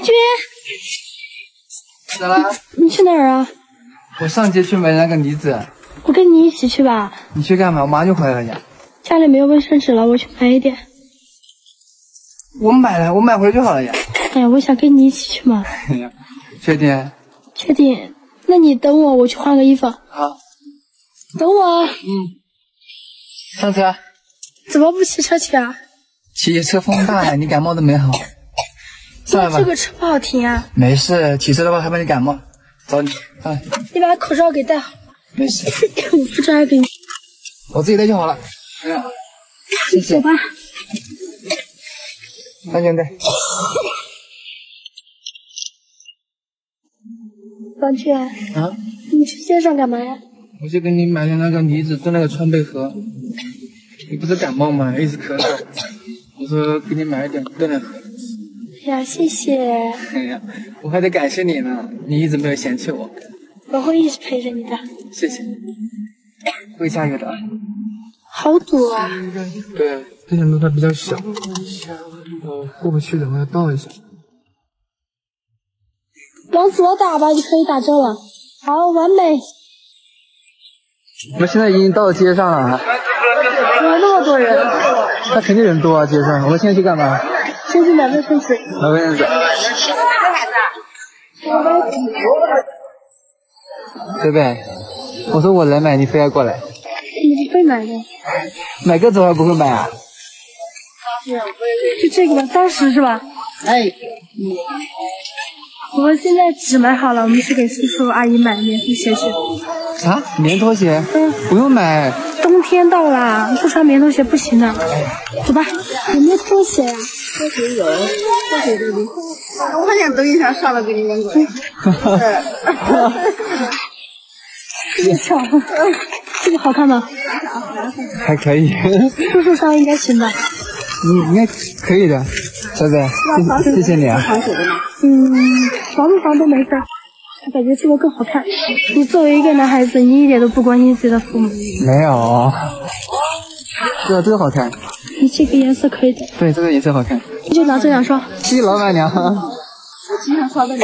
君，咋了？你去哪儿啊？我上街去买那个梨子。我跟你一起去吧。你去干嘛？我马上就回来了呀。家里没有卫生纸了，我去买一点。我买了，我买回来就好了呀。哎呀，我想跟你一起去嘛。哎呀，确定？确定。那你等我，我去换个衣服。好。等我。嗯。上车。怎么不骑车去啊？骑车风大呀，你感冒都没好。这个车不好停啊。没事，骑车的话害怕你感冒。走，你上来。你把口罩给戴好。没事。我不摘给你。我自己戴就好了。嗯。谢谢。走吧。安全带。王俊。啊。你去街上干嘛呀？我去给你买的那个梨子炖那个川贝盒。你不是感冒吗？一直咳嗽。我说给你买一点炖来喝。哎呀，谢谢。哎呀，我还得感谢你呢，你一直没有嫌弃我。我会一直陪着你的。谢谢。会下雨的。好堵啊！对，这条路它比较小，呃，过不去的，我要倒一下。往左打吧，就可以打这了。好，完美。我们现在已经到街上了。怎么那么多人？那肯定人多啊，街上。我们现在去干嘛？先去买卫生纸。买卫生纸。贝贝，我说我来买，你非要过来。你不会买的。买个子还不会买啊？就这个吧，三十是吧？哎。我们现在纸买好了，我们去给叔叔阿姨买棉拖鞋去。啥？棉拖鞋？嗯。不用买。冬天到了，不穿棉拖鞋不行的。走吧。有没有拖鞋呀？拖鞋有，拖鞋这里。我好像抖音上刷了给你们过。哈哈哈哈哈。巧，这个好看吗？还可以。叔叔穿应该行吧？你应该可以的，小子，谢谢谢你啊。嗯，防不防都没事，我感觉这个更好看。你作为一个男孩子，你一点都不关心自己的父母。没有。这个这个好看。你这个颜色可以的。对，这个颜色好看。你就拿这两双。谢谢老板娘。我经常刷到你。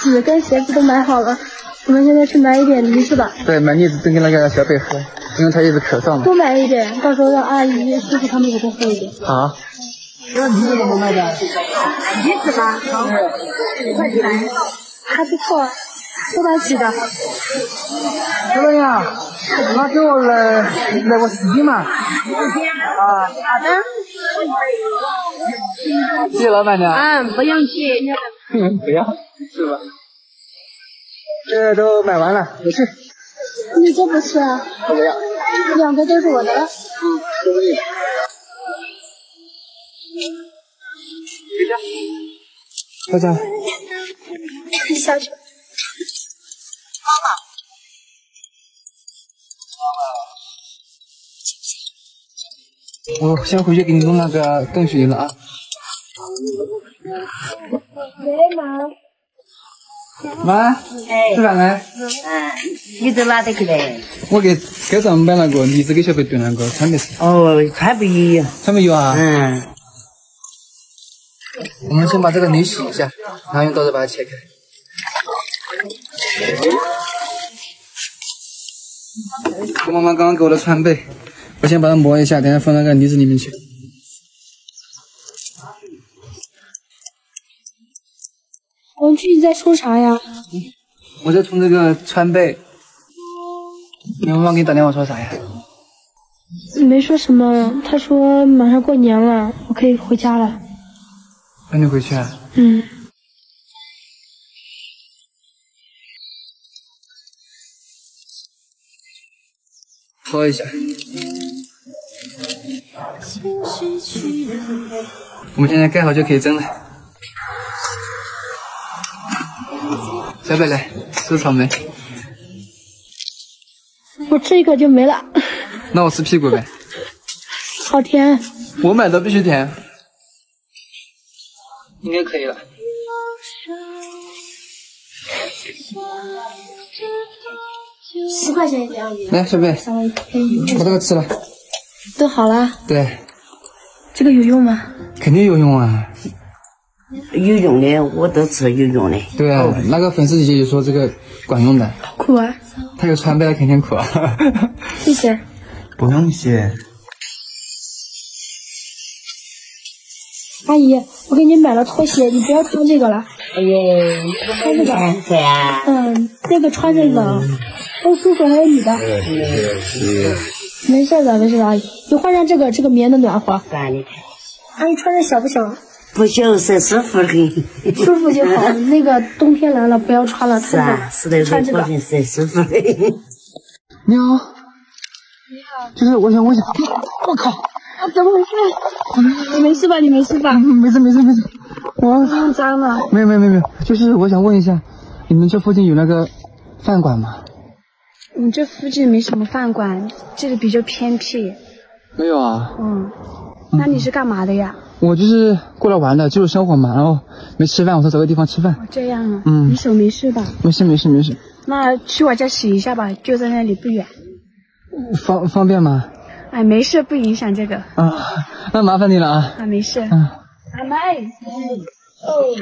纸跟鞋子都买好了，我们现在去买一点梨子吧。对，买栗子炖给那个小北喝，因为他一直咳嗽嘛。多买一点，到时候让阿姨、叔叔他们也多喝一点。好。那梨子怎么卖的？梨子吧，好，五块钱，还不错，多买几个。老板娘，那给我来来个十斤嘛。啊，好的。谢谢老板娘。嗯，不用谢。不要，是吧？这都买完了，我去。你这不吃啊？不要。两个都是我的了。嗯，都给你。回家。大家。你下去。妈妈。妈妈我先回去给你弄那个炖水了啊。喂，妈。妈。哎。吃饭没？嗯。你走哪里去嘞？我给街上买那个梨子给小白炖那个川贝吃。哦，川贝。川贝有啊。嗯。我们先把这个梨洗一下，然后用刀子把它切开。我妈妈刚刚给我的川贝，我先把它磨一下，等下放那个梨子里面去。王俊，你在冲啥呀？我在冲这个川贝。你妈妈给你打电话说啥呀？没说什么，她说马上过年了，我可以回家了。那你回去啊？嗯。喝一下。我们现在盖好就可以蒸了。小北来吃草莓。我吃一口就没了。那我吃屁股呗。好甜。我买的必须甜。应该可以了。十块钱一件。来，小贝，把这个吃了。都好了。对。这个有用吗？肯定有用啊。有用的，我都吃有用的。对啊，那个粉丝姐姐就说这个管用的，苦啊！她有川贝，她肯定苦啊。谢谢。不用谢。阿姨，我给你买了拖鞋，你不要穿这个了。哎呦，穿这个。嗯，这个穿这个都舒服，还有你的。没事的，没事的，阿姨，你换上这个，这个棉的暖和。阿姨穿着小不小？不小，是舒服很。舒服就好。那个冬天来了，不要穿了，是啊，是的，穿这个是舒服的。你好。你好。就是我想问一下，我靠。啊，怎么回事？你没事吧？你没事吧？没事没事没事。我弄脏了。没有没有没有没有，就是我想问一下，你们这附近有那个饭馆吗？我们这附近没什么饭馆，这里比较偏僻。没有啊。嗯。那你是干嘛的呀？我就是过来玩的，就是生活嘛，然后没吃饭，我说找个地方吃饭。这样啊。嗯。你手没事吧？没事没事没事。那去我家洗一下吧，就在那里不远。方方便吗？哎，没事，不影响这个。啊，那麻烦你了啊。啊，没事。啊。阿妹，哦，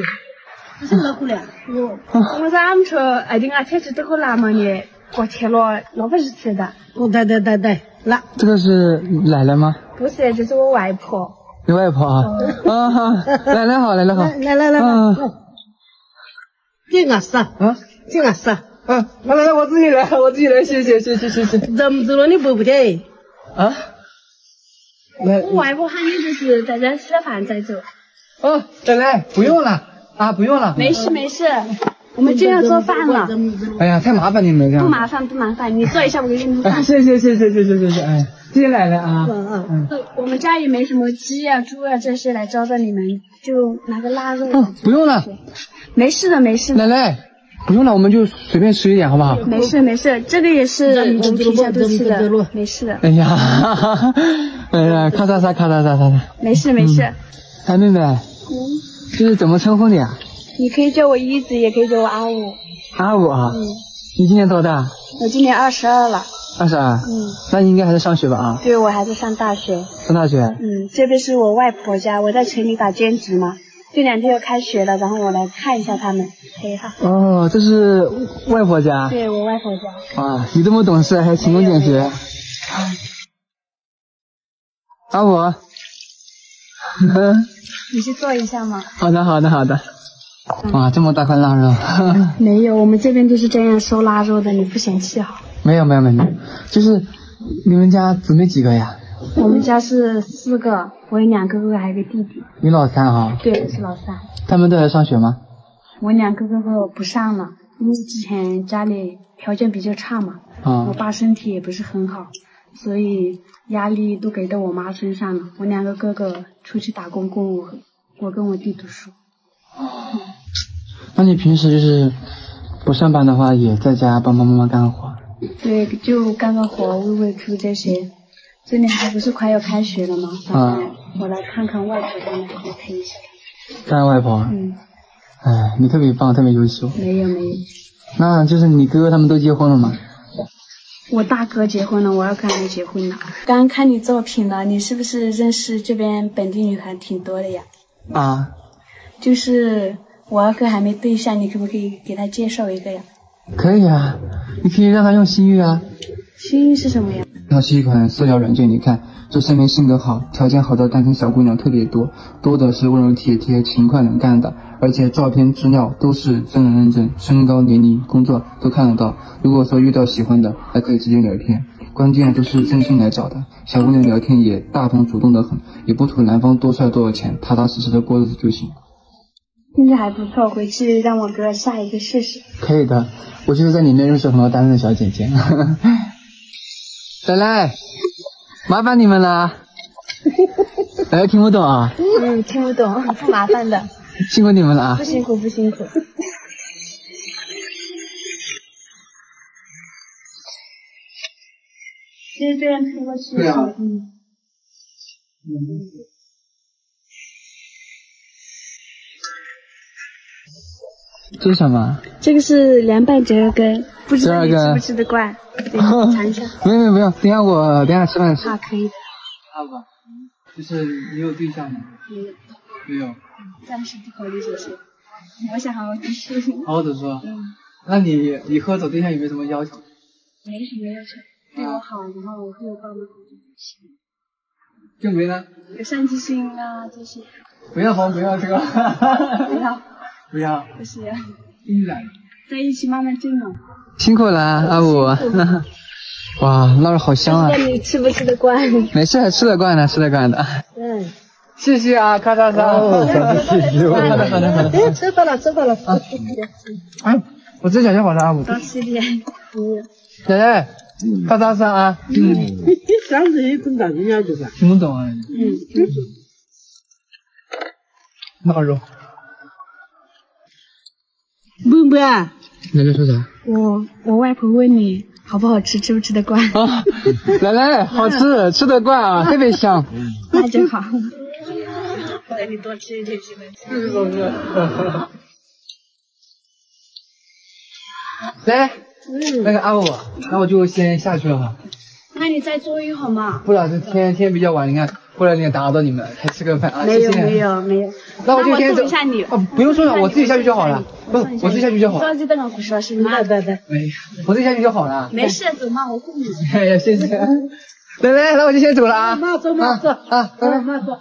你是哪户的？我。我是俺们说，哎，你俺车子都好拿嘛呢，过去了，那不是吃的。哦，对对对对，那这个是奶奶吗？不是，这是我外婆。你外婆啊？啊好，奶奶好，奶奶好。来来来来。这个是啊，这个是啊，来来来，我自己来，我自己来，谢谢谢谢谢谢。怎么走了？你不不得？啊？我外婆喊你就是在这吃了饭再走。哦，奶奶不用了啊，不用了。没事没事，我们就要做饭了。哎呀，太麻烦你们了这样。不麻烦不麻烦，你坐一下，我给你弄饭。谢谢谢谢谢谢谢谢，哎，谢谢奶奶啊。嗯嗯嗯。我们家也没什么鸡啊猪啊这些来招待你们，就拿个腊肉。嗯，不用了。没事的没事。奶奶，不用了，我们就随便吃一点好不好？没事没事，这个也是我们平常都吃的，没事的。哎呀，哎呀，咔嚓嚓咔嚓嚓嚓。没事没事。哎，妹妹。嗯。就是怎么称呼你啊？你可以叫我一子，也可以叫我阿五。阿五啊。嗯。你今年多大？我今年二十二了。二十二。嗯。那你应该还在上学吧？啊。对，我还在上大学。上大学。嗯，这边是我外婆家，我在城里打兼职嘛。这两天要开学了，然后我来看一下他们，陪哈。哦，这是外婆家。对我外婆家。啊，你这么懂事，还勤工俭学。啊阿五。你去坐一下吗？好的，好的，好的。哇，这么大块腊肉。没有，我们这边都是这样收腊肉的，你不嫌弃哈？没有，没有，没有，就是你们家姊妹几个呀？我们家是四个，我有两个哥哥，还有个弟弟。你老三啊？对，是老三。他们都在上学吗？我两个哥哥不上了，因为之前家里条件比较差嘛，啊，我爸身体也不是很好，所以压力都给到我妈身上了。我两个哥哥出去打工，供我，我跟我弟读书。哦，那你平时就是不上班的话，也在家帮帮妈妈干活？对，就干干活，喂喂猪这些。这两天不是快要开学了吗？啊，我来看看外婆在哪，我陪一下她。看外婆？嗯。哎，你特别棒，特别优秀。没有没有。那就是你哥哥他们都结婚了吗？我大哥结婚了，我二哥还没结婚呢。刚看你作品了，你是不是认识这边本地女孩挺多的呀？啊。就是我二哥还没对象，你可不可以给他介绍一个呀？可以啊，你可以让他用心玉啊。心意是什么呀？它是一款社交软件，你看，这身边性格好、条件好的单身小姑娘特别多，多的是温柔体贴、勤快能干的，而且照片资料都是真人认证，身高、年龄、工作都看得到。如果说遇到喜欢的，还可以直接聊天，关键都是真心来找的。小姑娘聊天也大方主动的很，也不图男方多帅多少钱，踏踏实实的过日子就行。听着还不错，回去让我哥下一个试试。可以的，我就是在里面认识很多单身的小姐姐。奶奶，麻烦你们了。奶 奶听不懂啊？嗯，听不懂，不麻烦的。辛苦你们了啊！不辛苦，不辛苦。其实这样推过去。对啊。嗯。这是什么？这个是凉拌折耳根，不知道你吃不吃得惯？尝一下。没有没有没有，等下我等下吃饭吃。啊，可以的。好吧。就是你有对象吗？没有，没有。暂时不考虑这些。我想好好读书。好好读书。嗯。那你以后找对象有没有什么要求？没什么要求，对我好，然后我会有爸妈好就行。就没了？有上进心啊这些。不要慌，不要这个。不要。不要。不是。依然。在一起慢慢挣嘛。辛苦了，阿五。哇，腊肉好香啊！你吃不吃得惯？没事，吃得惯的，吃得惯的。嗯。谢谢啊，咔嚓嚓。哦，谢谢。好的，好的，好的。哎，吃到了，吃到了。啊。哎，我吃小小好了，阿五。多吃点。嗯。姐姐，咔嚓嚓啊。嗯。上次也跟大人家就是。听不懂啊。嗯。腊肉。笨笨。奶奶说啥？我我外婆问你好不好吃，吃不吃得惯？啊，奶奶好吃，吃得惯啊，特别香。那就好。那你多吃一点是不是？是不是？来，那个阿五，那我就先下去了哈。那你再坐一会儿嘛。不了，这天天比较晚，你看过来有点打扰到你们，还吃个饭啊。没有没有没有。那我就先走。一下你。哦，不用送了，我自己下去就好了。不，我自己下去就好。着急等我说是吗？没，我自己下去就好了。没事，走嘛，我护你。哎呀，谢谢。奶奶，那我就先走了啊。慢走慢走啊，慢慢走。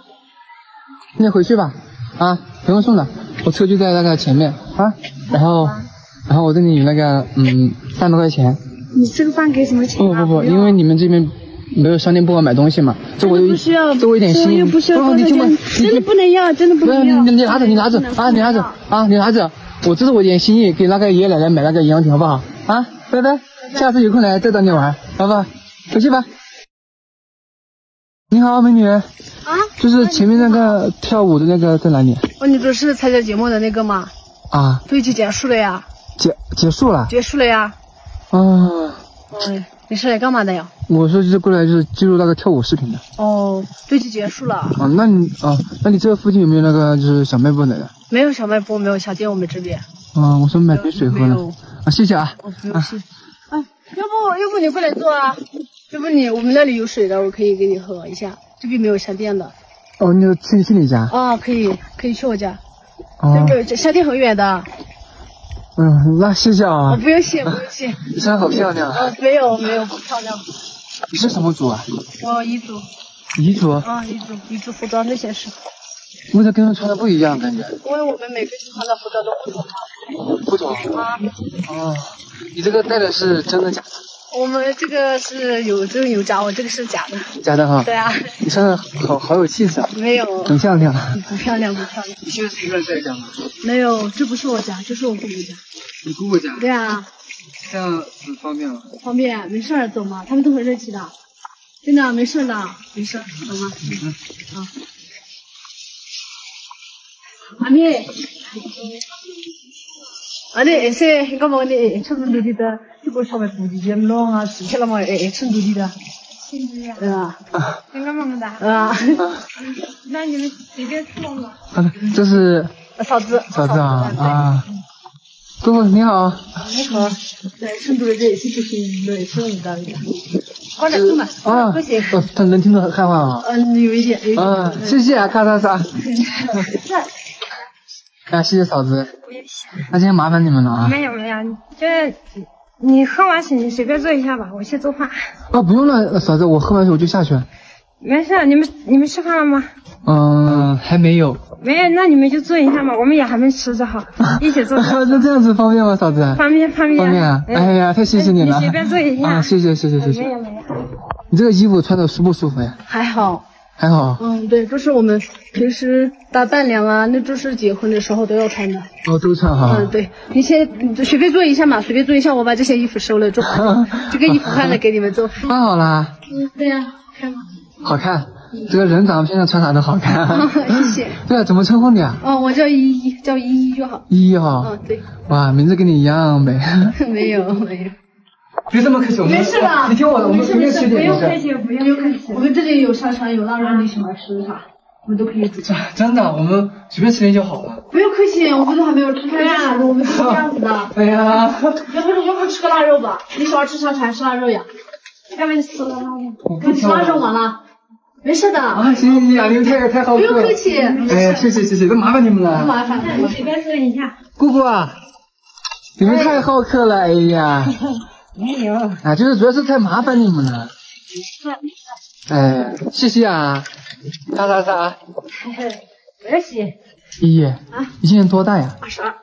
你回去吧，啊，不用送了，我车就在那个前面啊。然后，然后我这里有那个嗯三百块钱。你吃个饭给什么钱？不不不，因为你们这边没有商店不好买东西嘛，这我不需要，这我一点心意。不需要，不你这么真的不能要，真的不能要。你你拿着，你拿着啊，你拿着啊，你拿着，我这是我一点心意，给那个爷爷奶奶买那个营养品，好不好？啊，拜拜，下次有空来再找你玩，好不好？回去吧。你好，美女。啊。就是前面那个跳舞的那个在哪里？哦，你不是参加节目的那个吗？啊。都已经结束了呀。结结束了。结束了呀。啊，哎，你是来干嘛的呀？我说就是过来就是记录那个跳舞视频的。哦，对就结束了。啊，那你啊，那你这个附近有没有那个就是小卖部的？没有小卖部，没有小店，我们这边。啊，我说买瓶水喝呢。啊，谢谢啊。哦，不用谢。哎，要不要不你过来坐啊？要不你我们那里有水的，我可以给你喝一下。这边没有小店的。哦，你去去你家？啊，可以，可以去我家。哦。这个小店很远的。嗯，那谢谢啊。不用谢，不用谢。你穿的好漂亮。啊，没有没有不漂亮。你是什么组啊？我彝族。彝族？啊，彝族，彝族服装那些是。为啥跟人穿的不一样？感觉。因为我们每个人穿的服装都不同。不同。啊。哦，你这个戴的是真的假的？我们这个是有真有假，我这个是假的。假的哈。对啊。你穿的好好有气质啊。没有。很漂亮。不漂亮，不漂亮。你现在是一个人在家吗？没有，这不是我家，这是我姑姑家。你姑姑家？对啊。这样很方便吗？方便，没事儿，走嘛，他们都很热情的，真的没事的，没事，走吗？嗯。好。阿妹。아니에세이거뭐니천둥들이다이거샤베부지젠롱아지헬라마에천둥들이다对吧？刚刚么大啊！那你们随便说嘛。好的，这是嫂子。嫂子啊啊！姑姑你好。你好。对，成都的这些就是对，是你的。快点走嘛。啊。不行。哦，他能听懂汉话吗？嗯，有一点。啊，谢谢啊，咔嚓嚓。 啊，谢谢嫂子。不用谢。那今天麻烦你们了啊。没有没有，这你喝完水你随便坐一下吧，我去做饭。啊，不用了，嫂子，我喝完水我就下去。没事，你们你们吃饭了吗？嗯，还没有。没有，那你们就坐一下嘛，我们也还没吃着好，一起坐。那这样子方便吗，嫂子？方便方便。方便啊！哎呀，太谢谢你了。你随便坐一下。啊，谢谢谢谢谢谢。没有没有。你这个衣服穿的舒不舒服呀？还好。还好。嗯，对，这是我们平时打伴娘啊，那就是结婚的时候都要穿的。哦，都穿哈。嗯，对，你先随便做一下嘛，随便做一下，我把这些衣服收了，做这个衣服换了给你们做。换 好了。嗯，对呀，看吗？好看，这个人长得漂亮，穿啥都好看。谢谢。对啊，怎么称呼你啊？哦，我叫依依，叫依依就好。依依哈。嗯，对。哇，名字跟你一样美。没有没有。别这么客气，我们没事的。你听我的，我们随便吃点。不用客气，不用客气。我们这里有沙肠，有腊肉，你喜欢吃啥？我们都可以煮。真的，我们随便吃点就好了。不用客气，我们都还没有吃饭呀，我们是这样子的。哎呀。要不要不吃个腊肉吧？你喜欢吃沙肠还是腊肉呀？要不你吃了腊肉？你吃腊肉完了？没事的。啊，行行行，你们太太好客了。不用客气。哎，谢谢谢谢，都麻烦你们了。不麻烦，你随便说一下。姑姑啊，你们太好客了，哎呀。没有。啊，就是主要是太麻烦你们了。哎，谢谢啊。啥啥啥？没事。依依，啊，你今年多大呀？二十二。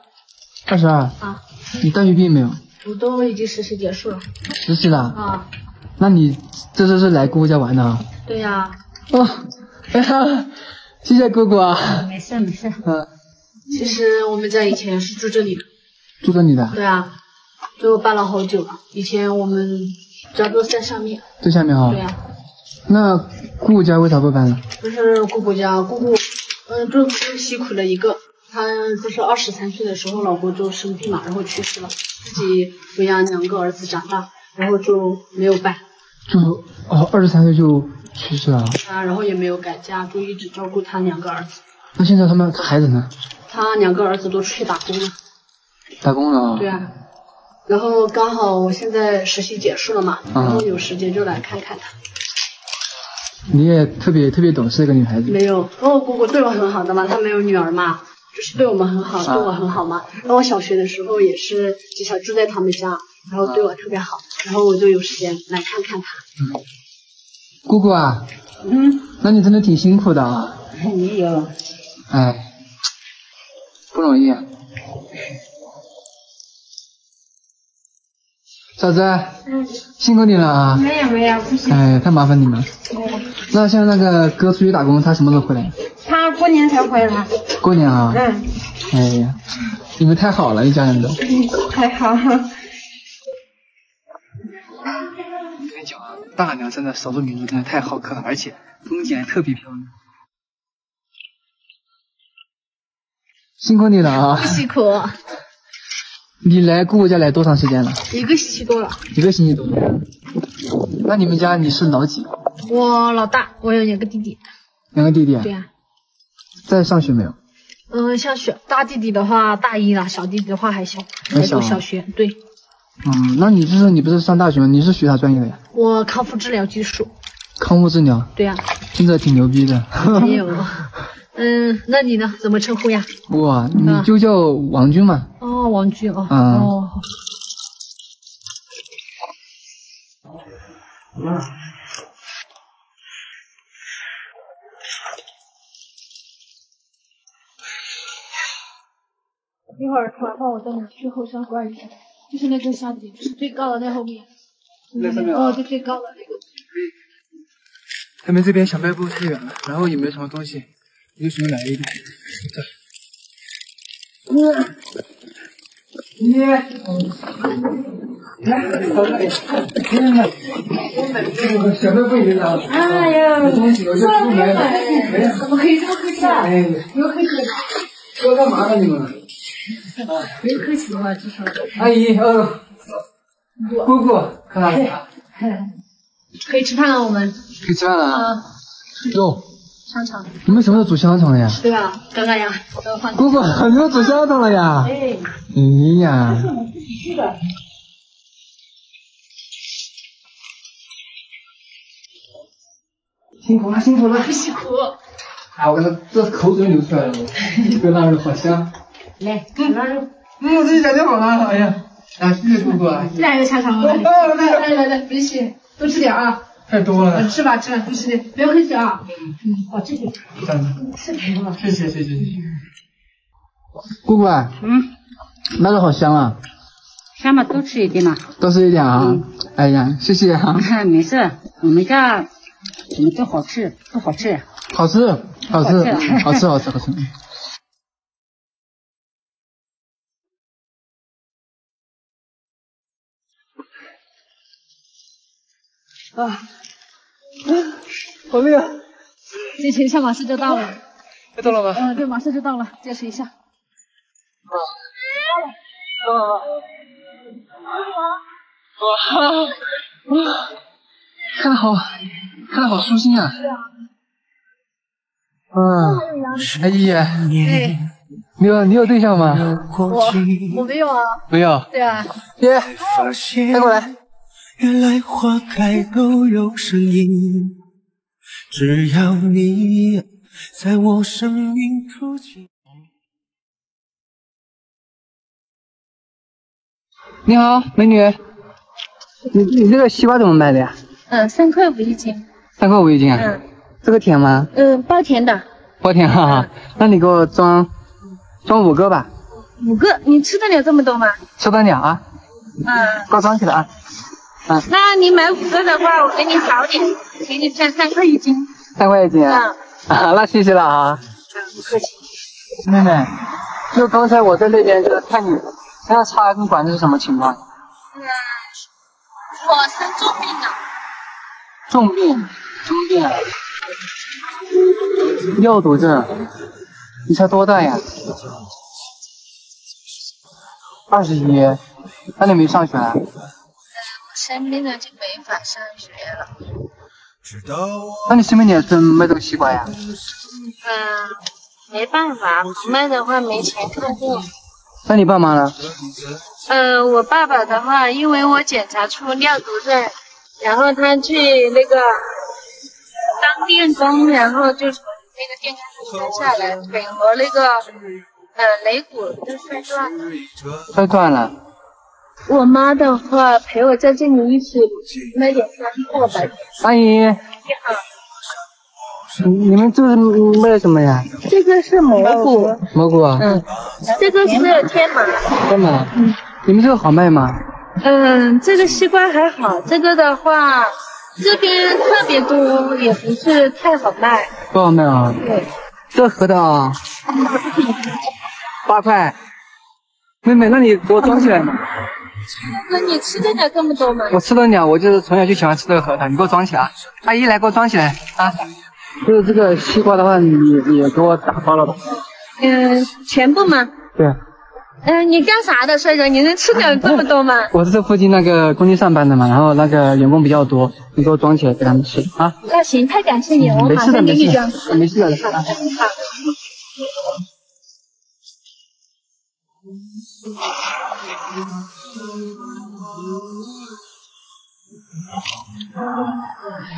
二十二。啊。你大学毕业没有？我都已经实习结束了。实习了？啊。那你这次是来姑姑家玩的啊？对呀。哦，哎呀，谢谢姑姑啊。没事没事。嗯。其实我们家以前是住这里的。住这里的？对啊，就搬了好久了。以前我们家都在上面。在下面啊？对啊。那姑姑家为啥不搬呢？不是姑姑家，姑姑，嗯，就就辛苦了一个，她就是二十三岁的时候，老公就生病了，然后去世了，自己抚养两个儿子长大，然后就没有搬。就哦，二十三岁就去世了。啊，然后也没有改嫁，就一直照顾他两个儿子。那现在他们他孩子呢？他两个儿子都出去打工了。打工了？对啊。然后刚好我现在实习结束了嘛，然后有时间就来看看他。你也特别特别懂事一，个女孩子。没有，然后姑姑对我很好的嘛，她没有女儿嘛，就是对我们很好，对我很好嘛。然后我小学的时候也是经常住在他们家，然后对我特别好，然后我就有时间来看看她。嗯。姑姑啊。嗯。那你真的挺辛苦的啊。没有。哎，不容易。嫂子，嗯，辛苦你了啊！没有没有，不行。哎，太麻烦你们了。那像那个哥出去打工，他什么时候回来？他过年才回来。过年啊？嗯。哎呀，你们太好了，一家人都。还好。我跟你讲啊，大娘真的少数民族真的太好客了，而且风景还特别漂亮。辛苦你了啊！不辛苦。你来姑姑家来多长时间了？一个星期多了。一个星期多。那你们家你是老几？我老大，我有两个弟弟。两个弟弟？对啊。在上学没有？嗯，上学。大弟弟的话大一了，小弟弟的话还小，还读小学。对。嗯，那你就是你不是上大学吗？你是学啥专业的呀？我康复治疗技术。康复治疗？对呀。听着挺牛逼的。没有。嗯，那你呢？怎么称呼呀？我，你就叫王军嘛。哦，王军哦。哦。一会儿吃完饭，我带你去后山逛一下，就是那个山顶，就是最高的那后面。那上面哦，就最高的那个。他们这边小卖部太远了，然后也没什么东西。就随便来一点，这，你，你，来，好的，天呐，小卖部里的，哎呀，东西我就不买了，怎么可以这么客气啊？哎，不用客气，要干嘛呢你们？啊，不用客气的话，至少。阿姨，姑姑，看到没？可以吃饭了，我们。可以吃饭了啊。哟。香肠，你们什么时候煮香肠了呀？对啊，刚刚呀，姑姑，你们煮香肠了呀？哎，哎呀，这是我们自己去的。辛苦了，辛苦了，不辛苦。啊，我看这口水流出来了，这个腊肉好香。来，腊肉。嗯，我自己感觉好了，哎呀，啊，谢谢姑姑啊。这还有香肠吗？来来来来，别洗，多吃点啊。太多了，吃吧吃吧，多吃点，不要客气啊。嗯，好，这个。是挺好，谢谢谢谢谢谢。姑姑啊，嗯，那个好香啊。香嘛，多吃一点嘛。多吃一点啊。哎呀，谢谢啊。没事，我们家什么都好吃，都好吃。好吃，好吃，好吃，好吃，好吃。啊。好累啊！这前下马上就到了，要到了吗？嗯，对，马上就到了，坚持一下。啊啊啊！哇，看的好，看的好舒心啊！啊，阿姨，哎，你有你有对象吗？我我没有啊。没有？对啊。耶，带过来。原来花开都有声音。只要你在我生命途径。你好，美女，你你这个西瓜怎么卖的呀？嗯，三块五一斤。三块五一斤啊？嗯。这个甜吗？嗯，包甜的。包甜哈哈，那你给我装装五个吧。五个？你吃得了这么多吗？吃得了啊。嗯。给我装起来啊。嗯。那你买五个的话，我给你少点，给你算三块一斤。三块一斤啊？嗯。啊，那谢谢了啊。嗯，不客气。妹妹，就刚才我在那边就是看你。现在插根管子是什么情况？嗯，我生重病了。重病？什么病啊？尿毒症。你才多大呀？二十一。那你没上学啊？生病了就没法上学了。那你身边也是卖这个西瓜呀？嗯，没办法，不卖的话没钱看病。那你爸妈呢？呃，我爸爸的话，因为我检查出尿毒症，然后他去那个当电工，然后就从那个电杆上摔下来，腿和那个呃肋骨都摔断了。摔断了。我妈的话陪我在这里一起卖点干货吧。阿姨。你好。你们这是卖什么呀？这个是蘑菇。蘑菇啊。嗯。这个是天麻。天麻。嗯。你们这个好卖吗？嗯，这个西瓜还好，这个的话，这边特别多，也不是太好卖。不好卖啊？对。这核桃啊。八块。妹妹，那你给我装起来嘛。那你吃得了这么多吗？我吃得了，我就是从小就喜欢吃这个核桃，你给我装起来。阿姨来，给我装起来啊。就是这个西瓜的话，你也给我打包了吧？嗯，全部吗？对。嗯，你干啥的，帅哥？你能吃了这么多吗？我是这附近那个工地上班的嘛，然后那个员工比较多，你给我装起来给他们吃啊。那行，太感谢你了，我马上给你装。没事的，好。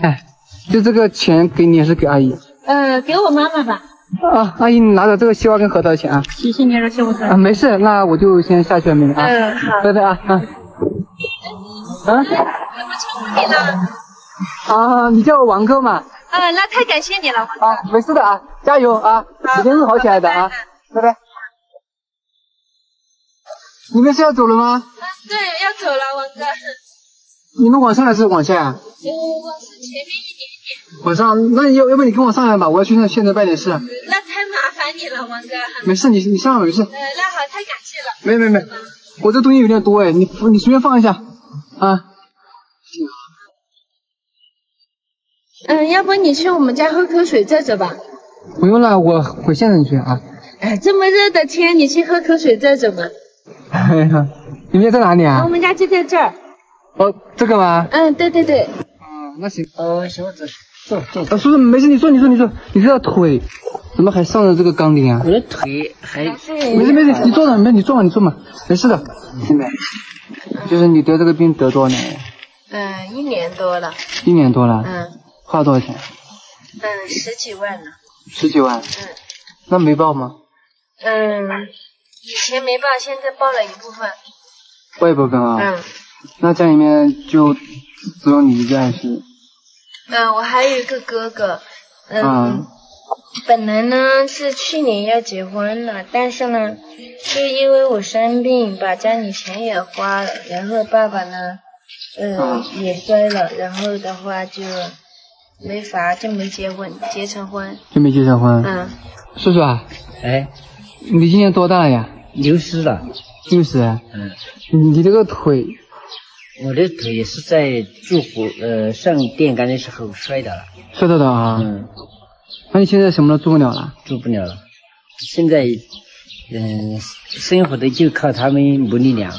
哎，就这个钱给你还是给阿姨？呃，给我妈妈吧。啊，阿姨，你拿着这个西瓜跟核桃的钱啊。谢谢你了，谢我哥。啊，没事，那我就先下去了，妹妹啊。嗯，好。拜拜啊啊。啊？我称呼你了。啊，你叫我王哥嘛。啊，那太感谢你了，王哥。啊，没事的啊，加油啊，一定会好起来的啊。拜拜。你们是要走了吗？啊，对，要走了，王哥。你们往上还是往下呀？嗯，往上前面一点点。往上，那要要不你跟我上来吧，我要去那县城办点事。那太麻烦你了，王哥。没事，你你上来没事。呃，那好，太感谢了。没没没，我这东西有点多哎，你你随便放一下啊。嗯，要不你去我们家喝口水再走吧。不用了，我回县城去啊。哎，这么热的天，你去喝口水再走吧。哎呀，你们家在哪里啊？我们家就在这儿。哦，这个吗？嗯，对对对。嗯，那行。呃，行，走，坐坐。啊，叔叔，没事，你坐，你坐，你坐。你这个腿怎么还上着这个钢钉啊？我的腿还……没事没事，你坐着，没你坐嘛，你坐嘛，没事的。妹妹，就是你得这个病得多少年了？嗯，一年多了。一年多了。嗯。花了多少钱？嗯，十几万呢。十几万。嗯。那没报吗？嗯，以前没报，现在报了一部分。报一部分啊？嗯。那家里面就只有你一个还是？嗯，我还有一个哥哥。嗯。嗯。本来呢是去年要结婚了，但是呢，就因为我生病，把家里钱也花了，然后爸爸呢，呃，也摔了，然后的话就没法，就没结婚，结成婚。就没结成婚。嗯。叔叔啊。哎。你今年多大了呀？六十了。六十。嗯。你这个腿。我的腿也是在做火呃上电杆的时候摔的了。摔到的啊。嗯。那你现在什么都做不了了？做不了了。现在嗯生活的就靠他们母女俩。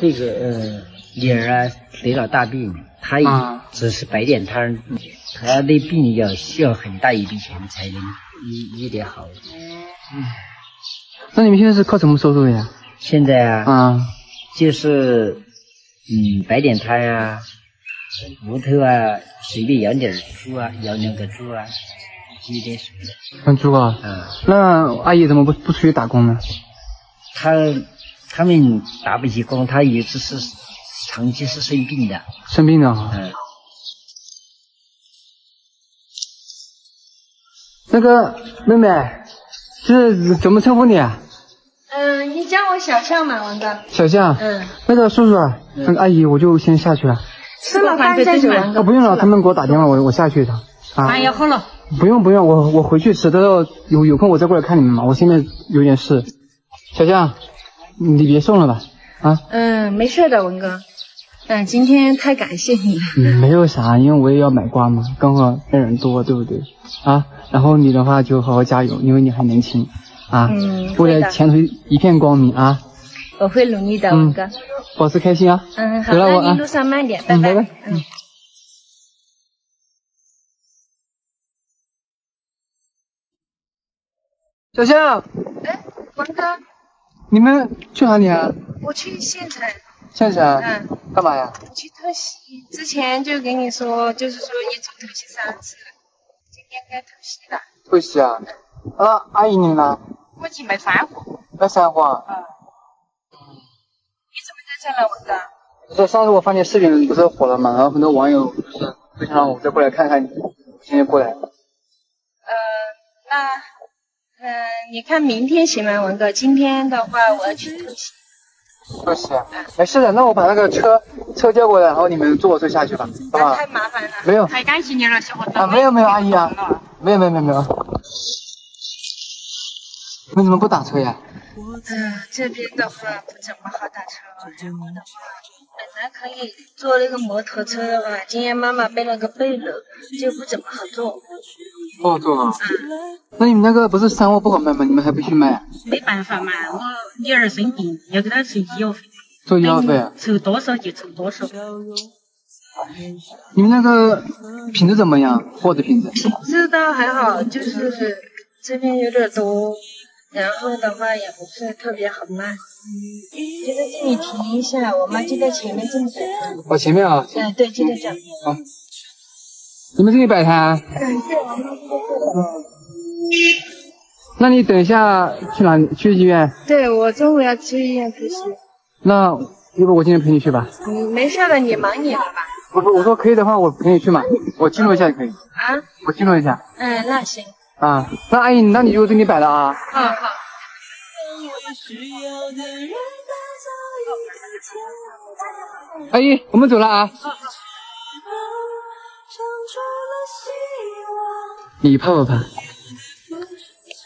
这个呃女儿啊得了大病，她也只是摆点摊，她的病要需要很大一笔钱才能医医得好。嗯。那你们现在是靠什么收入的呀？现在啊。啊。就是嗯摆点摊啊，屋头啊，随便养点猪啊，养两个猪啊，积点水。养猪啊？嗯。那阿姨怎么不不出去打工呢？他他们打不起工，他一直是长期是生病的。生病的啊？嗯。那个妹妹，是怎么称呼你啊？嗯，你叫我小象嘛，王哥。小象。嗯。那个叔叔，那个阿姨，我就先下去了。吃了饭再走。哦，不用了，他们给我打电话，我我下去一趟。饭要喝了。不用不用，我我回去吃，等到有有空我再过来看你们嘛。我现在有点事。小象，你别送了吧？啊。嗯，没事的，文哥。嗯，今天太感谢你了。嗯，没有啥，因为我也要买瓜嘛，刚好那人多，对不对？啊，然后你的话就好好加油，因为你还年轻。啊，嗯未来前途一片光明啊！我会努力的，文哥。保持开心啊！嗯，好，那你路上慢点，拜拜。嗯。小象。哎，王哥。你们去哪里啊？我去县城。县城？嗯。干嘛呀？我去特洗。之前就给你说，就是说一周特洗三次，今天该特洗了。特洗啊？啊，阿姨你呢？我去买山货。买山货。嗯。你怎么在这了，文哥？这上次我发你视频不是火了吗？然后很多网友就是就想让我再过来看看你，今天过来。呃，那，嗯，你看明天行吗，文哥？今天的话我要去特洗。特洗啊？没事的，那我把那个车车叫过来，然后你们坐我车下去吧，好吧？太麻烦了。没有。太感谢你了，小伙子。啊，没有没有，阿姨啊，没有没有没有没有。为什么不打车呀？嗯，这边的话不怎么好打车，然后的话，本来可以坐那个摩托车的话，今天妈妈背了个背篓，就不怎么好坐。不好坐啊？嗯。那你们那个不是山货不好卖吗？你们还不去卖？没办法嘛，我女儿生病，要给她收医药费。收医药费？抽多少就抽多少。你们那个品质怎么样？货的品质？品质倒还好，就是这边有点多。然后的话也不是特别好卖，就在这里停一下，我妈就在前面这么摆摊。哦，前面啊。嗯，对，就在这。好。你们这里摆摊？嗯，对，我妈就在这。那你等一下去哪里？去医院？对，我中午要去医院复习。那要不我今天陪你去吧？嗯，没事的，你忙你的吧。不不，我说可以的话，我陪你去嘛，我记录一下就可以。啊？我记录一下。嗯，那行。啊，那阿姨，那你就这里摆了啊。嗯，好。阿姨，我们走了啊。你怕不怕？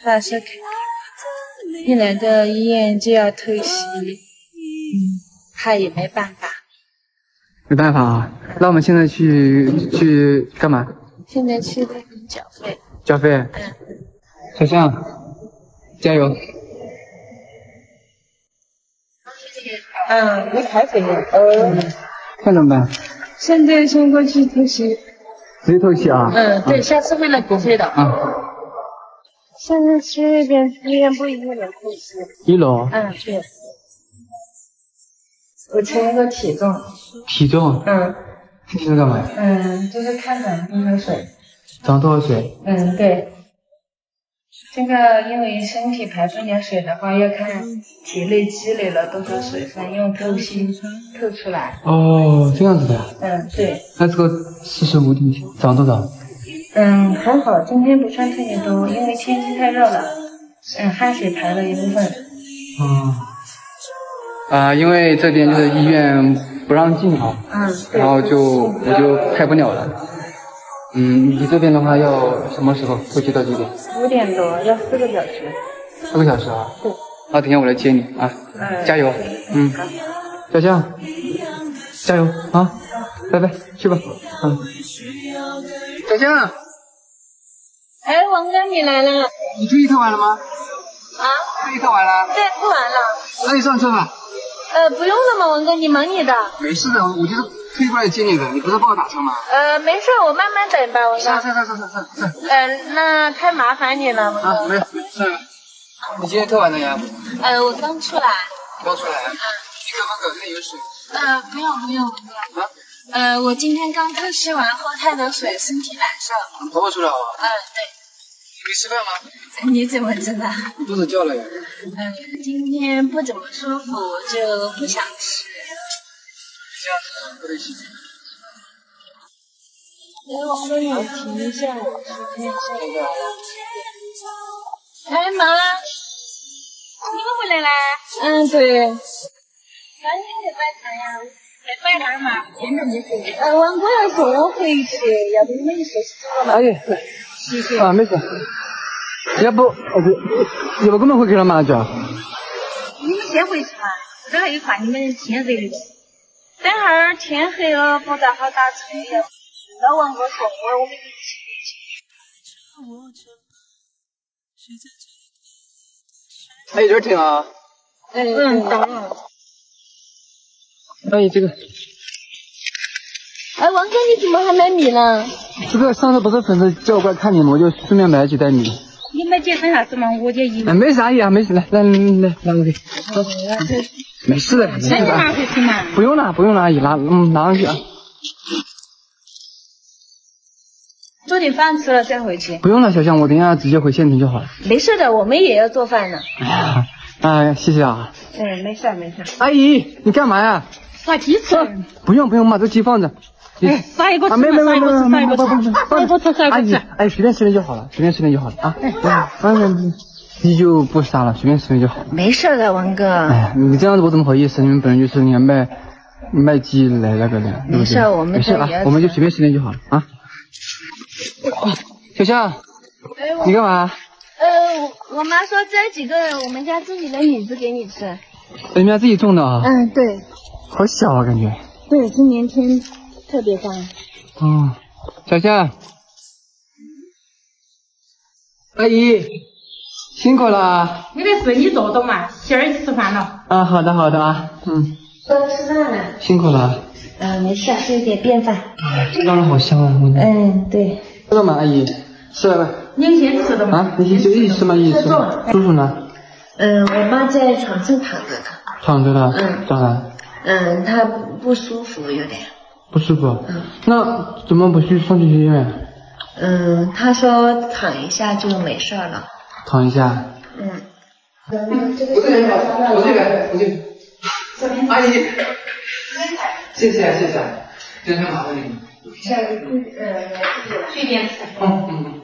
怕是肯定。一来到医院就要透析，嗯，怕也没办法。没办法啊，那我们现在去去干嘛？现在去那边缴费。缴费，嗯，小象，加油。嗯，没排水呃，看怎么办？现在先过去透析。直接透析啊？嗯，对，下次会来补费的。啊。现在去那边医院不一定能透析。一楼？嗯，对。我称个体重。体重？嗯。体重干嘛？嗯，就是看长多少水。涨多少水？嗯，对，这个因为身体排出点水的话，要看体内积累了多少水分，用透析透出来。哦，这样子的。嗯，对。那这个四十五度长多少？嗯，还好，今天不算特别多，因为天气太热了。嗯，汗水排了一部分。嗯。啊，因为这边就是医院不让进啊。嗯。然后就我就开不了了。嗯，你这边的话要什么时候？会去到几点？五点多，要四个小时。四个小时啊？对。那等下我来接你啊！加油！嗯，小象，加油啊！拜拜，去吧。嗯。小象。哎，王哥，你来了。你注意特完了吗？啊？注意特完了。对，不完了。那你上车吧。呃，不用了嘛，文哥，你忙你的。没事的，我就是。特意过来接你的，你不是帮我打车吗？呃，没事，我慢慢等吧，我上上上上上上上。呃，那太麻烦你了，啊，没有，是。你今天特晚了呀？呃，我刚出来。刚出来。嗯。你渴不渴？那有水。呃，不用不用文哥。啊？呃，我今天刚透析完后太多水，身体难受。头发出来了？嗯，对。没吃饭吗？你怎么知道？肚子叫了呀。嗯，今天不怎么舒服，就不想吃。这样子，不对劲。哎，我说你停一下，我看一下。哎妈，你们回来啦？嗯，对。那你在摆摊呀？在摆摊嘛，天天没回。呃，王哥要送我回去，要不你们就说起走了嘛。阿姨，来。谢谢。啊，没事。要不，哦不，要不我们回去了嘛就。你们先回去嘛，这还有怕你们天热的吃。等会儿天黑了不大好打车，要让王哥送我，我们一起回去。还有点停啊。嗯，到了。阿姨，这个。哎，王哥，你怎么还买米呢？这个上次不是粉丝叫我过来看你吗？我就顺便买了几袋米。你买几份啥子嘛？我这一。哎，没啥，阿姨啊，没事，来来来来，拿过去。没事的，没事的。那你拿回去嘛？不用了，不用了，阿姨拿，嗯，拿上去啊。做点饭吃了再回去。不用了，小香，我等下直接回县城就好了。没事的，我们也要做饭呢。哎，谢谢啊。嗯，没事没事。阿姨，你干嘛呀？杀鸡吃。不用不用，把这鸡放着。哎，杀一个吃，没没没没没杀一个吃，杀一个吃，杀一个吃，杀一个吃。哎，随便吃点就好了，随便吃点就好了啊。哎，鸡就不杀了，随便吃点就好了。没事的，王哥。哎，你这样子我怎么好意思？你们本来就是人家卖卖鸡来那个的。没事，我们没事啊，我们就随便吃点就好了啊。小香，你干嘛？呃，我我妈说摘几个我们家自己的李子给你吃。你们家自己种的啊？嗯，对。好小啊，感觉。对，今年天特别大。嗯，小夏，阿姨，辛苦了。没得事，你坐着嘛，媳儿吃饭了。啊，好的好的啊，嗯。都吃饭了。辛苦了。嗯，没事，吃一点便饭。让人好香啊，闻着。嗯，对。吃了吗，阿姨？吃了没？您先吃的嘛。啊，你先就一起吃嘛，一起吃。叔叔呢？嗯，我妈在床上躺着呢。躺着呢？嗯。咋了？嗯，她不舒服，有点。不舒服。嗯。那怎么不去送去医院？嗯，他说躺一下就没事了。躺一下。嗯。我这边，我这边，我这边。阿姨。谢谢谢谢，真是麻烦你。下呃，随便吃。嗯嗯。